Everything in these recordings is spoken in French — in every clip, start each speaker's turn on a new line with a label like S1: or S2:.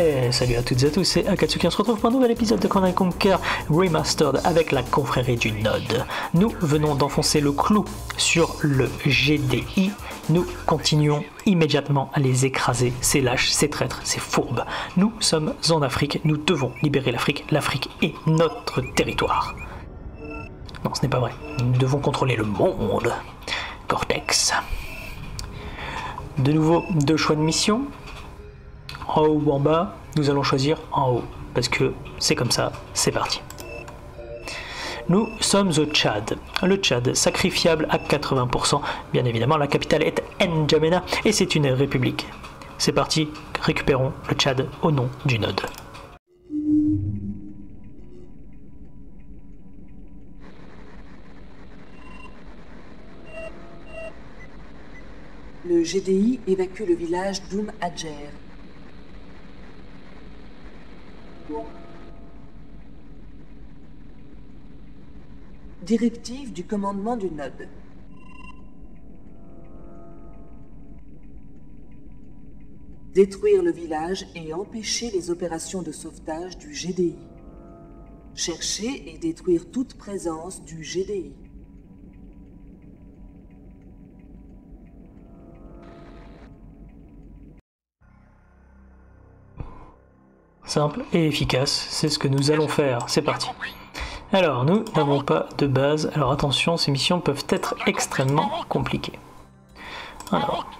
S1: Et salut à toutes et à tous, c'est Akatsuki, on se retrouve pour un nouvel épisode de Command Conquer Remastered avec la confrérie du Node. Nous venons d'enfoncer le clou sur le GDI, nous continuons immédiatement à les écraser, ces lâches, ces traîtres, ces fourbes. Nous sommes en Afrique, nous devons libérer l'Afrique, l'Afrique est notre territoire. Non, ce n'est pas vrai, nous devons contrôler le monde. Cortex. De nouveau, deux choix de mission, en haut ou en bas, nous allons choisir en haut, parce que c'est comme ça, c'est parti. Nous sommes au Tchad. Le Tchad, sacrifiable à 80%. Bien évidemment, la capitale est N'Djamena et c'est une république. C'est parti, récupérons le Tchad au nom du Node.
S2: Le GDI évacue le village d'Oum Adjer. Directive du commandement du Node. Détruire le village et empêcher les opérations de sauvetage du GDI. Chercher et détruire toute présence du GDI.
S1: Simple et efficace, c'est ce que nous allons faire. C'est parti. Alors, nous n'avons pas de base. Alors attention, ces missions peuvent être extrêmement compliquées. Alors,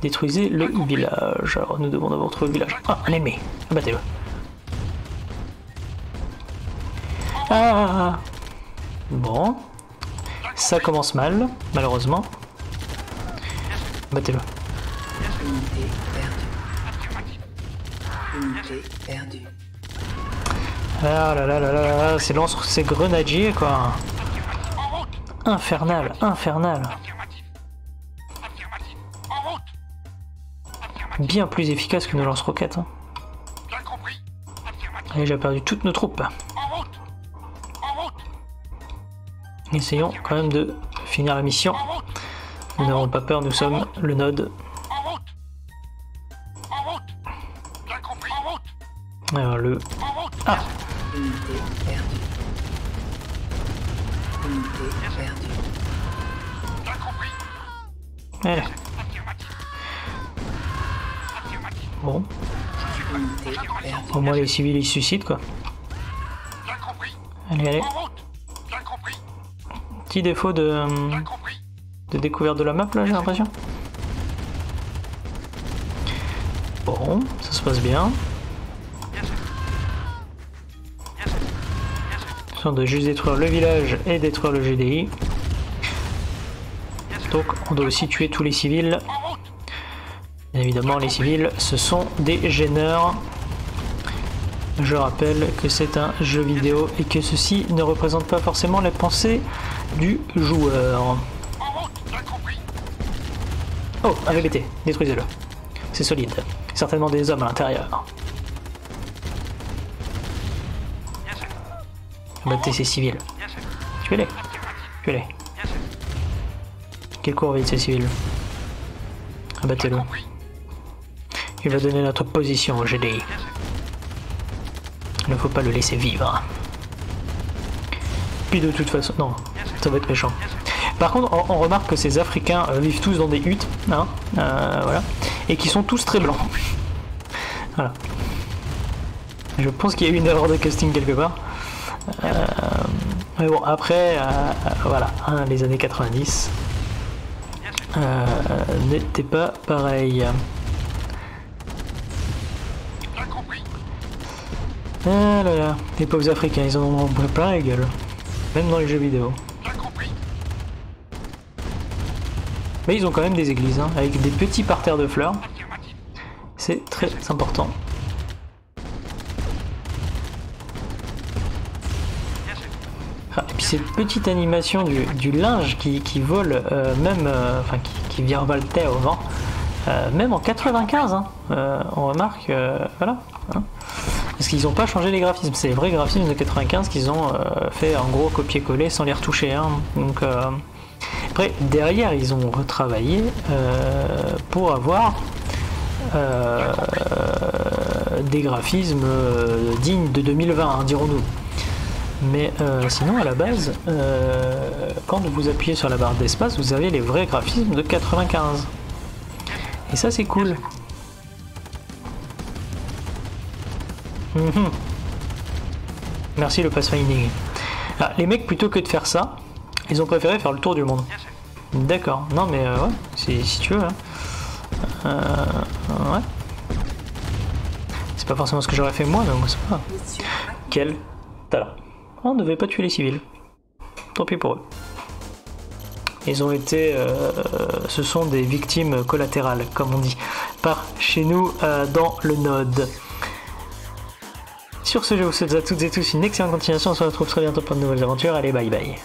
S1: détruisez le village. Alors, nous devons d'abord trouver le village. Ah, un ennemi. Abattez-le. Ah Bon. Ça commence mal, malheureusement. Battez-le.
S2: Unité perdue.
S1: Ah là là là là là, c'est lance c'est grenadier quoi. Infernal, infernal. Bien plus efficace que nos lance-roquettes. Hein. Et j'ai perdu toutes nos troupes. Essayons quand même de finir la mission. Nous n'avons pas peur, nous sommes le node. Ah
S2: Unité perdue. Unité perdue.
S1: Allez. Bon,
S2: Unité perdue.
S1: au moins les civils ils se suicident quoi. Allez, allez. Petit défaut de, de découverte de la map là j'ai l'impression. Bon, ça se passe bien. De juste détruire le village et détruire le GDI. Donc on doit aussi tuer tous les civils. Bien évidemment les civils ce sont des gêneurs. Je rappelle que c'est un jeu vidéo et que ceci ne représente pas forcément les pensées du joueur. Oh, un VBT, détruisez-le. C'est solide. Certainement des hommes à l'intérieur. Battez ces civils. Tuez-les. Tuez-les. Quel court vite ces civils. Abattez-le. Il va donner notre position au GDI. Il ne faut pas le laisser vivre. Puis de toute façon... Non, ça va être méchant. Par contre, on, on remarque que ces Africains euh, vivent tous dans des huttes, hein, euh, voilà, et qui sont tous très blancs. Voilà. Je pense qu'il y a eu une erreur de casting quelque part. Euh, mais bon, après, euh, euh, voilà, hein, les années 90 euh, n'étaient pas pareilles. Ah là là, les pauvres Africains, ils en ont plein la gueule. Même dans les jeux vidéo. Mais ils ont quand même des églises, hein, avec des petits parterres de fleurs. C'est très important. Ah, et puis cette petite animation du, linge qui, vole, euh, même, euh, enfin qui, qui au vent, euh, même en 95, hein, on remarque, voilà. hein. parce qu'ils n'ont pas changé les graphismes, c'est les vrais graphismes de 95 qu'ils ont fait en gros copier-coller sans les retoucher. hein. Donc après derrière ils ont retravaillé pour avoir des graphismes dignes de 2020, hein, dirons-nous. Mais sinon, à la base, quand vous appuyez sur la barre d'espace, vous avez les vrais graphismes de 95. Et ça, c'est cool. Mhm. Merci le pathfinding. Ah, les mecs, plutôt que de faire ça, ils ont préféré faire le tour du monde. D'accord. Non, mais euh, ouais, si, si, tu veux. Hein. Euh, ouais. C'est pas forcément ce que j'aurais fait moi, mais moi, c'est pas. Quel talent. On ne devait pas tuer les civils. Tant pis pour eux. Ils ont été, euh, ce sont des victimes collatérales, comme on dit, par chez nous dans le Node. Sur ce, je vous souhaite à toutes et tous une excellente continuation. On se retrouve très bientôt pour de nouvelles aventures. Allez, bye bye.